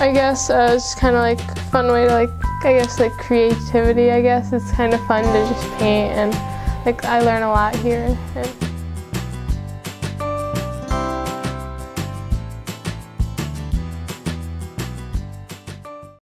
I guess uh, it's kind of like fun way to like, I guess like creativity, I guess. It's kind of fun to just paint and like I learn a lot here. And,